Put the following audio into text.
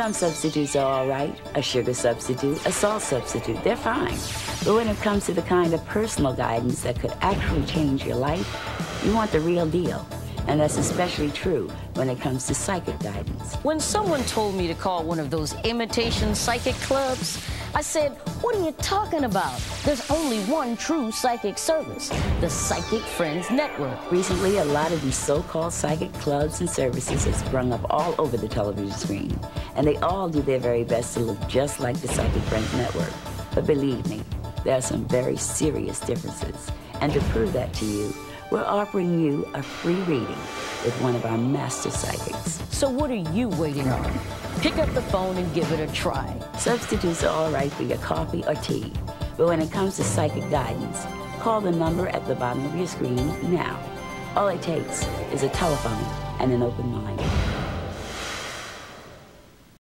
Some substitutes are all right. A sugar substitute, a salt substitute, they're fine. But when it comes to the kind of personal guidance that could actually change your life, you want the real deal. And that's especially true when it comes to psychic guidance. When someone told me to call one of those imitation psychic clubs, I said, What are you talking about? There's only one true psychic service the Psychic Friends Network. Recently, a lot of these so called psychic clubs and services have sprung up all over the television screen, and they all do their very best to look just like the Psychic Friends Network. But believe me, there are some very serious differences. And to prove that to you, we're offering you a free reading with one of our master psychics. So, what are you waiting on? Pick up the phone and give it a try. Substitutes are all right for your coffee or tea, but when it comes to psychic guidance, call the number at the bottom of your screen now. All it takes is a telephone and an open mind.